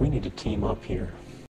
We need to team up here.